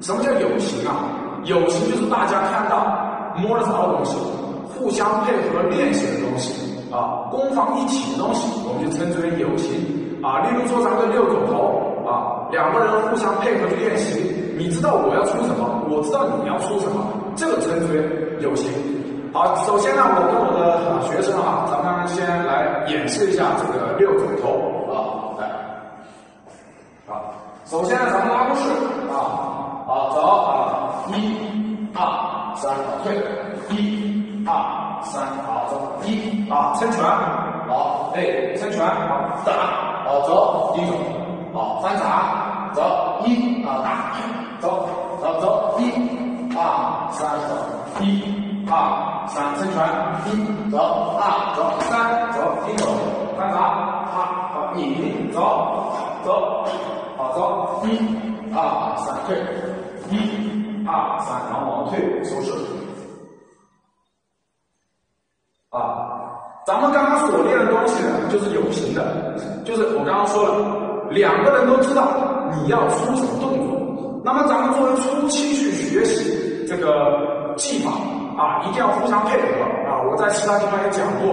什么叫有形啊？有形就是大家看到摸得着的东西，互相配合练习的东西啊，攻防一体的东西，我们就称之为有形啊。例如说咱们的六种头啊，两个人互相配合去练习，你知道我要出什么，我知道你要出什么，这个称之为有形。好，首先呢，我跟我的学生啊，咱们先来演示一下这个六种头啊，来，好，首先呢，咱们拉步式啊，好，走啊，一、二、三，退，一、二、三，好，走，一、二，撑拳，好，哎，撑拳，好，打，好，走，一种，好，翻掌，走，一、啊，打，走，走，走，一、二、三，走，一。二三撑拳，一走二走三走一走翻掌，好好引走走好走一二三退一二三然后往后退收势啊，咱们刚刚所练的东西呢，就是有形的，就是我刚刚说了，两个人都知道你要出什么动作，那么咱们作为初期去学习这个技法。啊，一定要互相配合啊！我在其他地方也讲过